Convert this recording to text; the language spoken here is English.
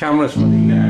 cameras பார்த்தீங்களா